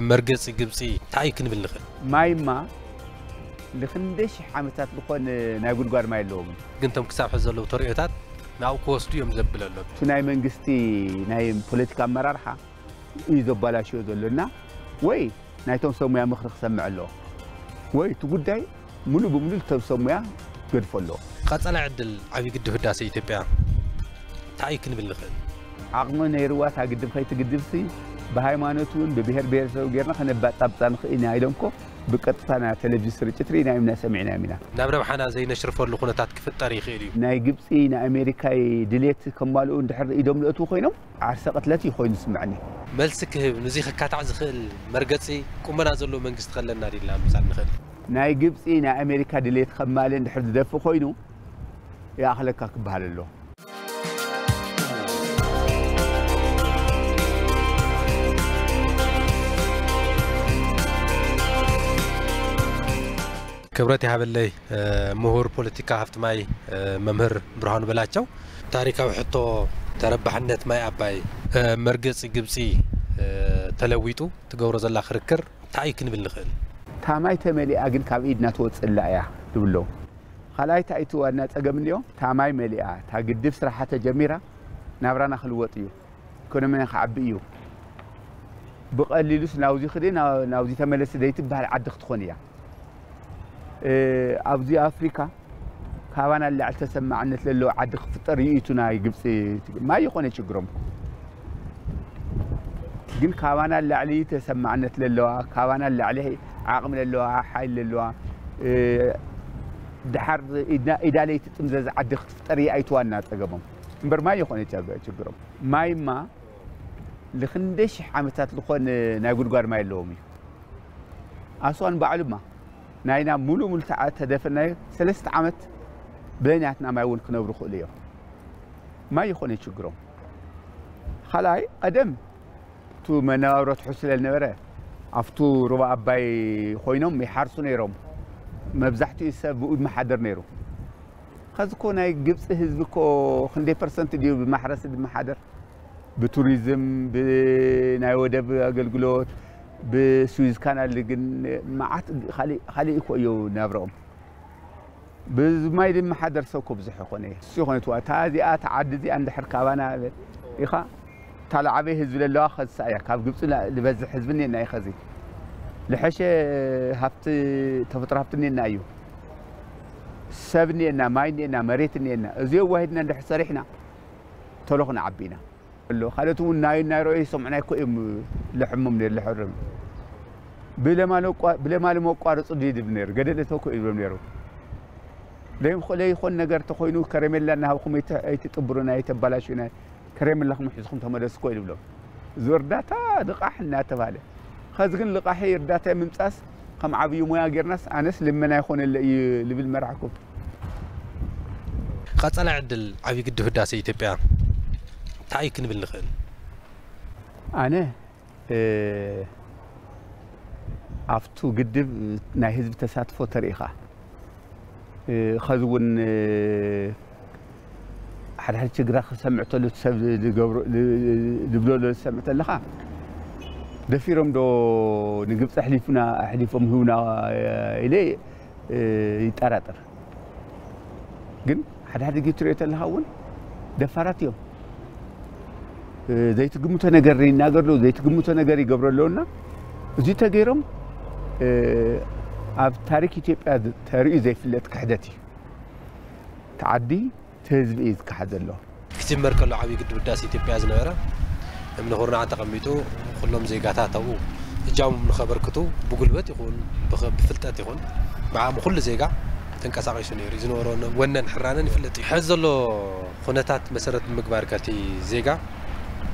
مرقص قبسي تعي كن نخل ماي ما لخندش حامتات لخون آه، ناقول قار ماي لوم قنتم كساب حزلو طريقتات ناو كوستي يوم زبل اللوم تناي من منقستي ناي بوليتيكا مرارحة يزو بلاشو ذلنا وي ناي نايتهم سوميا مخرخ سمع اللوم وي تقول داي ሙሉእ ብሙሉእ ተሰሙያ ገድፎ ኣሎ ቀፀላይ ዕድል ዓብዪ ግድብ ህዳሴ ኢትዮጵያ እንታይ ክንብል ንኽእል ዓቕሚ ነይርዋ እታ ግድብ ከይትግድብሲ بهايمانتون ببهر بهر سو غيرنا خن بطبطان خينا ايدنكو بقطتنا تلفزيون سرچت رينا يمنا سمعنا منا نابرب حنا زي نشرفو له خنتات كفطر يخيليو ناي غبصي نا امريكاي دليت كمالو اندحر ايدوم لاتو خينو عرسه قتلتي خوين سمعني መልሲ ክህብ ንዚ ክካታዕ ዝኽእል መርገፂ ቁመና ዘሎ መንግስቲ ከለና ድልና ምሳድ ንኽእል ናይ ግብፂ ናይ ኣሜሪካ ድሌት ከማልእ እንድሕር ዝደፍእ ኮይኑ ይኣኽለካ ክበሃል ኣሎ ክብረት ይሃበለይ ምሁር ፖለቲካ ሃፍቲ ማይ መምህር ብርሃኑ በላቸው ታሪካዊ ሕቶ ተረባሕነት ማይ ኣባይ መርገፂ ግብፂ ተለዊጡ ትገብሮ ዘላ ክርክር እንታይ ክንብል ንኽእል ታማይ ተመሊኣ ግን ካብ ኢድና ትወፅላ እያ ትብሎ ካልኣይ እንታይ እቲ ዋና ፀገም እኒኦ ታማይ መሊኣ እታ ግድብ ስራሓ ተጀሚራ ናብራና ክልወጥ እዩ ኢኮኖሚና ክዓቢ እዩ ብቐሊሉስ ናብዚ ክደ ናብዚ ተመለስ ደይትበሃል ዓዲ ክትኾን እያ آه، ابدي افريكا كابانا اللي اعتسم معنا تلو عاد خفطر يتونا يقبسي ما يخوني شكرم قل كابانا اللي علي تسمى عنا تلو كابانا اللي علي عاقم للو حي للو آه، دحر إدنا إدالي تتمزز عاد خفطر يأيتوانا تقبم مبر ما يخوني شكرم ما يما لخندش عمتات لخون ناقود قار ما يلومي أصلاً بعلمه ناينا مولو ملتعة تدفنا ثلاثة عمت بيناتنا ما يقول كنا بروخ إليه ما يخوني شكرا خلاي قدم تو منارة حسل النورة أفتو ربع أباي خوينهم يحرسوني روم مبزحتو يساب بقود محادر نيرو خذكونا جبس هزبكو خندي برسنت ديو بمحرسة بمحادر بتوريزم بنايو دب أقل قلوت بسويس كانال اللي جن معت خلي خلي إخو يو نبرم بس ما يدري ما حد درسه كوبزح خوني سو خوني تو تازي آت عددي عند حركة وانا إخا طلع به زول الله خذ سايا كاب جبت له لبز حزبني إنه يخزي لحشة هفت تفطر هفتني إنه سبني إنه ما يدري إنه مريتني إنه زيو واحد إنه حصريحنا تلوخنا عبينا ኣሎ ካልኦት እውን ናይ ናይ ርኦይ ሰምዕናይኮ እዮም ዝሕሙም ነር ዝሕርም ብለማሊ መቋርፁ ድድብ ነይሩ ገደል እተኮ ይብሎም ነይሩ ለይኮን ነገር ተኮይኑ ከረሜላ እናሃብኩም ኣይትጥብሩና ኣይተባላሽና ከረሜላኩም ሒዝኩም ተመለሱ ኮ ይብሎም እዚ እርዳታ ልቃሕ እናተባሃለ ከዚ ግን ልቃሒ እርዳታ ምምፃስ ከም ዓብዪ ሙያ ጌርናስ ኣነስ ልመና ይኮነለ እዩ ልብል መራሕኩም ቀፀላይ ዕድል ዓብዪ ግድብ ህዳሴ ኢትዮጵያ تعي كنبل نخل انا اه عفتو قدب ناي حزب تساتفو تاريخه آه، خذون حد آه، حد شقرا سمعتو لو تسب لقبرو لبلو لو سمعتو لخا دفيرهم دو نقبس احليفنا احليفهم هنا آه، الي يتاراتر قن حد حد قلت له هون دفاراتيهم زيت جموت نجاري نجار له زيت جموت نجاري جبر لهنا زيت غيرهم أب تاريخ كتير أد تاريخ زي فلت كحدتي تعدي تهزب إيد كحد الله كتير مرك الله عبي قد بداس كتير بياز نورا من غورنا عتقميتو كلهم زي قاتا تو جاو من خبر كتو بقلبت يكون بفلتات يكون مع كل زي قا ተንቀሳቂሱ ነይሩ ዝነበሮ ወነን ሕራነን ይፍለጥ እዩ ሕዚ ዘሎ ኩነታት መሰረት ምግባር ከቲ ዜጋ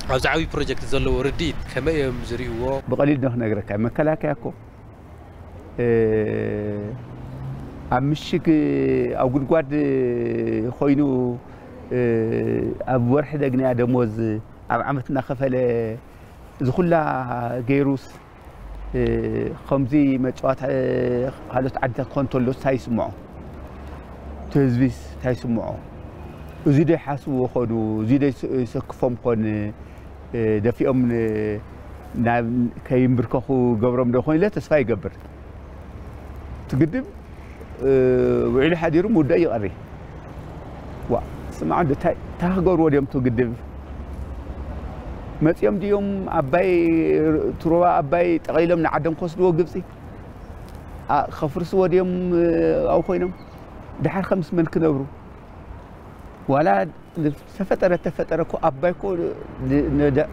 ابز عوي بروجكت زلو رديد كما يوم زريوه بقليل ده نغرك ما كلاكاكو ا امشيك او غدغاد خوينو ابو وحده جنيه دموز اب عمتنا خفله زخلا جيروس خمزي مچوات حالت عدد كونتول سايس مو تزويس تايس مو زيد حاسو خدو زيد سكفم كون دفئهم نعم كيم بركخو قبرهم دخون لا تسفى يقبر تقدم وعلي حديرو مودا يقري وا سمع عنده تهجر وديم تقدم مات يوم ديوم أباي تروى أباي تقيلهم نعدم قصد وقبسي خفرس وديم أو خوينم دحر خمس من كنبرو ولا تفتر تفتر كو أباي كو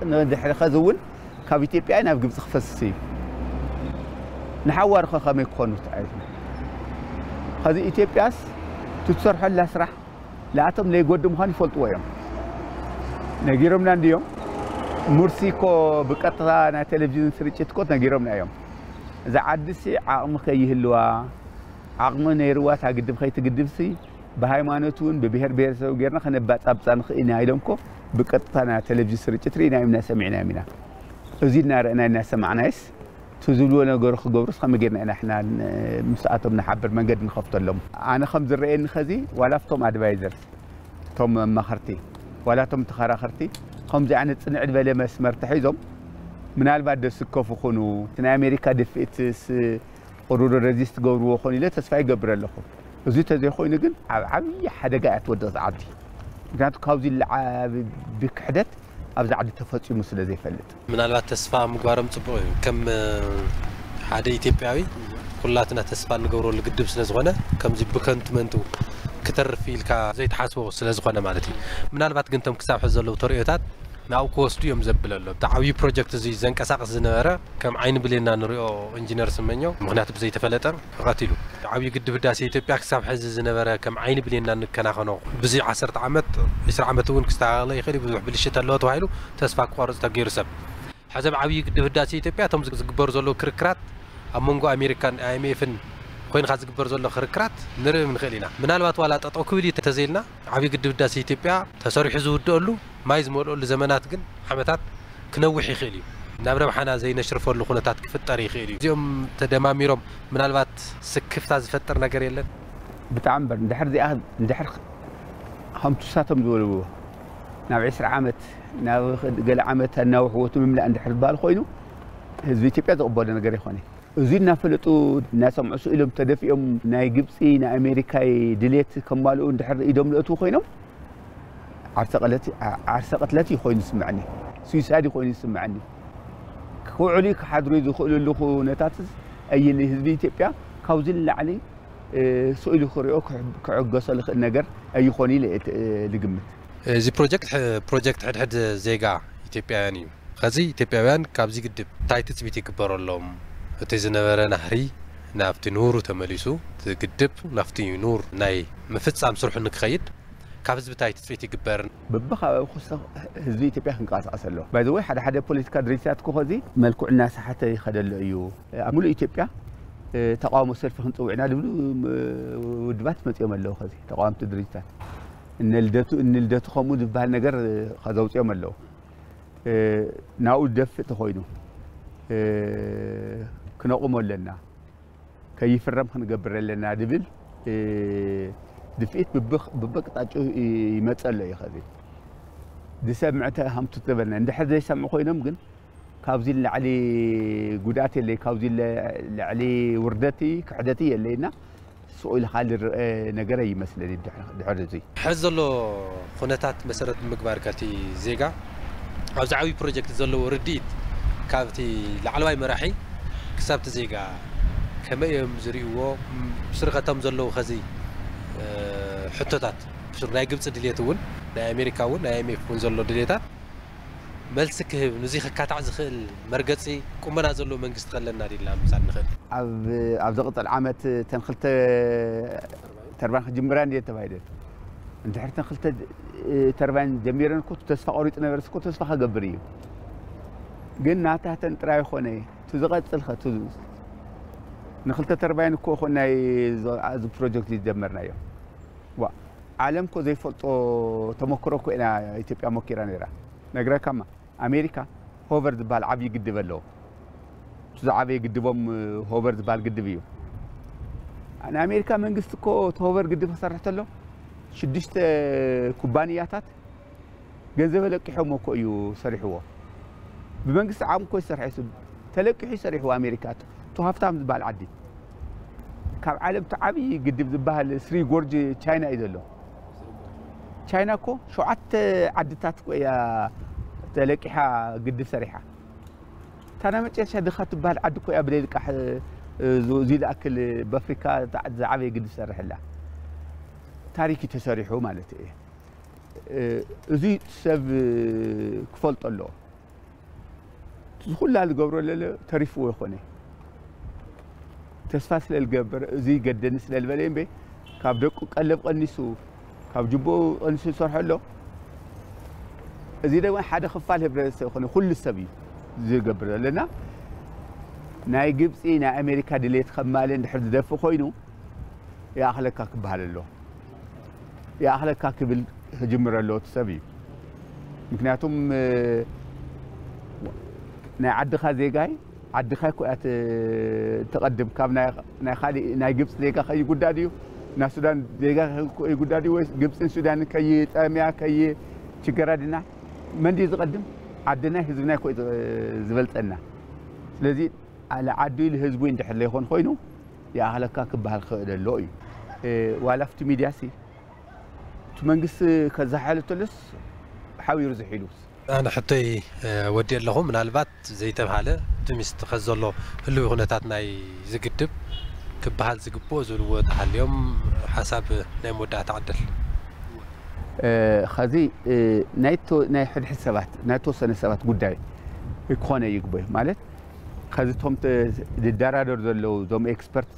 ندحر خذون كابيتي بي أنا بجيب تخفص سي نحور خخ ميكونو تعرف خذ إيتي بياس تتصرح لا سرح لا أتم لي قدم هاني فولت ويم نجيرم نانديوم مرسي كو بكتلا نا تلفزيون سريتشيت كو نجيرم نايوم إذا عدسي عقم خيه اللوا عقم نيروات عقدم خيت قدم سي بهايمانتون ببهر بهر سو غيرنا خن بات ابصان خينا هيدمكو بقطنا تلفزيون سرچت رينا يمنا سمعنا منا ازيدنا رأنا لنا سمعناس تزلوا نغر خغبرس خم غيرنا انا احنا مساعتهم نحبر منقد نخفط لهم انا خم زرئن خزي ولا فتم ادفايزرز توم مخرتي ولا توم تخراخرتي خم زي عن صنع دبل مسمر تحيزهم من البعد دس كفو خنو تنا امريكا دفئت قرور ريزيست غبرو خوني لا تسفاي غبر لكم زيت زي خوي نجن عبي حدا قاعد ودا عدي جات كاوزي العاب بكحدت أبز عدي تفاصيل مسلة زي فلت من على تسفا مقارم تبوي كم حدا يتبعي كلاتنا تسفا نجورو اللي قدم سنة زغنا كم زي بكنت منتو كتر الكا زي تحاسبه سنة زغنا مالتي من على بعد قنتم كسب حزلو طريقة ناو کوستی هم زبیل هلو. تا اولی پروژکت زی زنگ اساق زنواره کم عین بلی نانریو انجینر سمنیو مهندس بزی تفلتر قاتیلو. تا اولی قدم داشتی تو پیک سام حز زنواره کم عین بلی نان کنخانو بزی عصر تعمت اسر عمتون کستعلی خیلی بزح بلشت هلو تو هلو تصفا قارز تغییر سب. حزب عوی قدم داشتی تو پیاتم زگ برزلو کرکرات امونگو آمریکان ایمیفن خوين خازق برزول لخر كرات نري من خلينا من الوقت ولا تتأكدي تتزيلنا عبيك الدبدة سيتيبيا تسارح زود دولو ماي زمرؤ لزمنات جن حمتات كنوح يخيلي نبرة حنا زي نشرف ولا خلنا تات كف التاريخ يخيلي يوم تدمامي رم من الوقت سكف تاز فتر نجري لنا بتعمبر ندحر ذي أهد ندحر هم تساتم دولوه نبع عشر عامت نبع قل عامت النوح وتم ملأ ندحر البال خوينو هذي تبي أذوق بدن نجري خوني زين نفلتو ناس عم عشوا إلهم تدفيهم ناي جبسي ناي أمريكا دليت كمالو ندحر إدم لأتو خوينو عرثقلتي عرثقلتي خوي نسمعني سويسادي خوي نسمعني كوعلي كحدرو يدخل له خو نتاتس اي اللي هزبي تيبيا كوزل لعلي آه، سؤال خريو كعقص النجر اي خوني آه، لقمت آه، زي بروجكت بروجكت حد حد زيقا تيبيا يعني خزي تيبيا وان كابزي قد تايتس بيتي كبار اللهم تيزنبرا نهري نافتي نورو تمليسو تقدب نافتي نور ناي مفتس عم سرح انك خيد كافز بتاعي تفيتي جبرن ببخ خص هزيت بيها نقاس أصله بعد ذوي حدا حدا بوليتيكا دريسات كوهذي ملكو الناس حتى يخد العيو عملوا إيتيبيا تقاوم السلف هنتو عنا ودبات ما تيوم الله خذي تقاوم تدريسات إن الدتو إن الدتو خمود بهالنجر خذوا تيوم الله ناو دف تخوينو كنا قمول لنا كيف الرمخ نقبر لنا دبل دفئت ببخ ببقطعه يمثل يا خذي دي سمعتها هم تتبلنا عند حد زي سمع خوينا مجن كابزي اللي علي قداتي اللي كابزي اللي علي وردتي كحدتي اللي هنا سؤال حال آه، نجرى مثل اللي ده حد زي حزلو خناتات مسارات مكبر كاتي زيجا عاوز عوي بروجكت زلو رديت كابتي لعلوي مراحي كسبت زيجا كما يوم زريوه سرقتهم زلو خزي حتتات ناي قبص دليت ون ناي أمريكا ون ناي ميف ونزلوا دليتات ملسك نزيخ كات عز خل مرقصي كم أنا زلوا من قصت خل النادي لا مسان خل عب عب ضغط العامة تنخلت تربان جمران دي تبايد انت حرت تنخلت اه، تربان جمران كنت تصفى أوريت أنا برس كنت تصفى خجبري قلنا تحت انت خوني تزغط تلخ نخلت تربين كوخو ناي از بروجكت يدمرنا يوم وا عالم كو زي فلتو تمكرو كو انا ايتيبيا مكيرا نيرا نغرا كاما امريكا هوفرد بال عبي قدب اللو تزا عبي قدبهم هوفرد بال قدبيو انا امريكا من قصت كو تهوفر قدب صرحت اللو شدشت كوبانياتات قنزبه لقحو موكو ايو صرحوه بمنقص عام كو صرحيسو تلقحو صرحو امريكاتو هفتام زبال عدي كاب عالم تعبي قدب زبال سري غورج تشاينا إذلو تشاينا كو شو عدت عدتات يا تلكيها قدب سريحة تانا متش يا شاد خاتو بال عدكو يا بليل كح زيد أكل بفريكا تعبي قدب سريحة لا تاريكي تسريحو مالتي اه، زي سب كفلت الله تقول لا تقبر له تعرفه يا خوني تسفاس للجبر زي جدا سل البلين به كاب دق قلب قنيسو كاب جبو قنيسو صرح له زي ده وين حدا خفال هبرس خلنا كل السبي زي جبر لنا ناي جبسي ناي أمريكا دليت خمالين حرد دفع خوينو يا أخلك كبهال له يا أخلك كبل هجمر له تسبي مكناتهم ناي عد خازي جاي ዓድኻ ኩያት ትቐድም ካብ ናይ ካሊእ ናይ ግብፂ ዜጋ ከይጉዳድ እዩ ናብ ሱዳን ዜጋ ከይጉዳድ እዩ ወይ ግብፅን ሱዳንን ከይጠምያ ከይችገራድና መንዲ ዝቐድም ዓድናይ ህዝብናይ ኮይ ዝበልፀና ስለዚ ዓዱይ ንህዝቡ እንድሕር ዘይኮን ኮይኑ የኣኽለካ ክበሃል ክኽእል ኣሎ እዩ ዋላ ኣብቲ ሚድያሲ እቲ መንግስቲ ከዘሓሉ ተለስ ሓቢሩ ዝሒሉ ኣነ ሕቶይ ወዲ ኣለኹ ምናልባት ዘይተባሃለ ኣብቲ ምስትኸት ዘሎ ህልው ኩነታት ናይ ዝግድብ ክበሃል ዝግብኦ ዝብልዎ ተሃልዮም ሓሳብ ናይ መወዳእታ ዓደል ከዚ ናይ ሕድሕድ ሰባት ናይ ተወሰነ ሰባት ጉዳይ ክኾነ ይግበ ማለት ከዚ እቶም ዝደራደር ዘለዉ እዞም ኤክስፐርት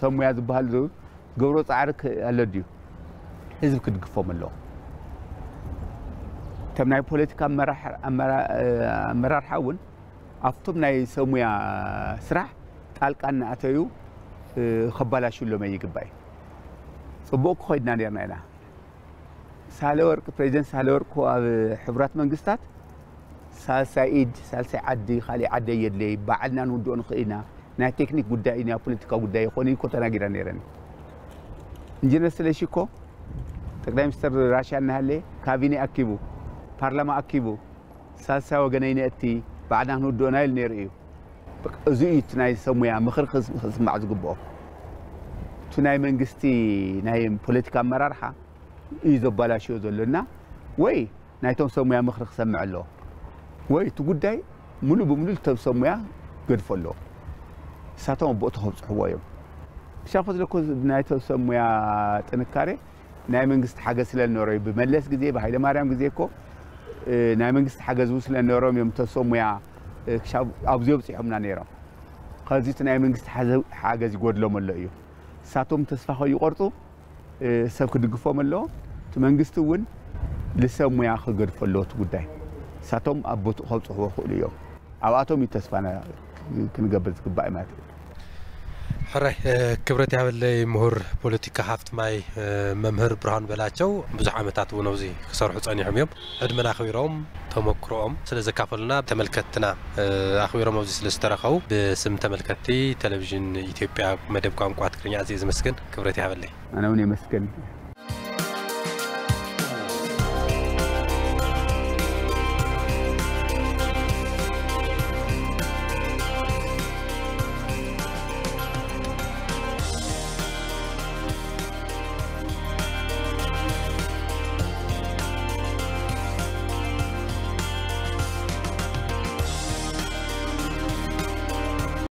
ሰብ ሙያ ዝበሃል ዝገብሮ ፃዕሪ ኣሎ ድዩ ህዝቢ ክድግፎም ኣለዎ እቶም ናይ ፖለቲካ ኣመራርሓ እውን ኣብቶም ናይ ሰብ ሙያ ስራሕ ጣልቃ ናኣተዩ ከባላሽሎመ ይግባእ እዩ ፅቡቅ ክኸይድና ነርና ኢና ሳለ ወርቂ ፕሬዚደንት ሳለ ወርቂ ኣብ ሕቡራት መንግስታት ሳልሳይ ኢድ ሳልሳይ ዓዲ ካሊእ ዓደ የድለይ በዓልና ንውድኦ ንኽእል ኢና ናይ ቴክኒክ ጉዳይ እዩ ናይ ፖለቲካ ጉዳይ ይኮነ እዩ ተናጊራ ነረኒ ኢንጂነር ስለሺ እኮ ጠቅላይ ሚኒስትር ራሽያ እናሃለ ካቢነ ኣኪቡ ፓርላማ ኣኪቡ ሳልሳይ ወገነይ ነእቲ ባዕልና ክንውድኦና ኢሉ ነይሩ እዩ እዚ እዩ እቲ ናይ ሰብ ሙያ ምኽሪ ክስማዕ ዝግብኦ እቲ ናይ መንግስቲ ናይ ፖለቲካ ኣመራርሓ እዩ ዘባላሽዮ ዘሎና ወይ ናይቶም ሰብ ሙያ ምኽሪ ክሰምዕ ኣለዎ ወይ እቲ ጉዳይ ሙሉእ ብምሉእ ተብ ሰብ ሙያ ገድፎ ኣለዎ ንሳቶም ኣቦእቶ ከብፅሕዎ እዮም ሻኮት ለኮ ናይ ተብ ሰብ ሙያ ጥንካሬ ናይ መንግስቲ ሓገዝ ስለዝነበረ እዩ ብመለስ ግዜ ብሃይለማርያም ግዜ እኮ ናይ መንግስቲ ሓገዝ ውስለ ነሮም እዮም ተሰሙ ያ ክሻብ ኣብዚ በፂሖምና ነይሮም ከዚ እቲ ናይ መንግስቲ ሓገዝ ይጎድሎም ኣሎ እዩ ንሳቶም ተስፋ ከይቆርፁ ሰብ ክድግፎም ኣለዎ እቲ መንግስቲ እውን لسب مويا خجر فلوت قداي ساتهم أبوت خلص هو خليهم أو أتهم يتسفنا كنقبل تقبائي ماتي ሕራይ ክብረት ያበለይ ምሁር ፖለቲካ ሃፍቲ ማይ መምህር ብርሃኑ በላቸው ብዙሕ ዓመታት እውን ኣብዚ ክሰርሑ ፀኒሖም እዮም ዕድመና ኣኽቢሮም ተመክሮኦም ስለ ዘካፈሉና ተመልከትና ኣኽቢሮም ኣብዚ ስለ ዝተረኸቡ ብስም ተመልከቲ ቴሌቭዥን ኢትዮጵያ መደብ ቋንቋ ትግርኛ እዚየ ዝመስግን ክብረት ያበለይ ኣነ እውን የመስግን